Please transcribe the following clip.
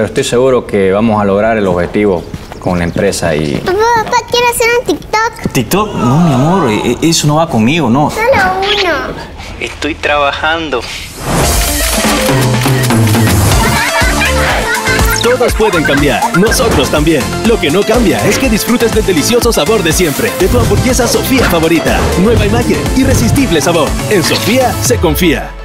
pero estoy seguro que vamos a lograr el objetivo con la empresa y... Papá, papá quiere hacer un TikTok. TikTok, no, mi amor, e, e, eso no va conmigo, no. Solo uno. Estoy trabajando. Todos pueden cambiar, nosotros también. Lo que no cambia es que disfrutes del delicioso sabor de siempre, de tu hamburguesa Sofía favorita. Nueva imagen, irresistible sabor. En Sofía se confía.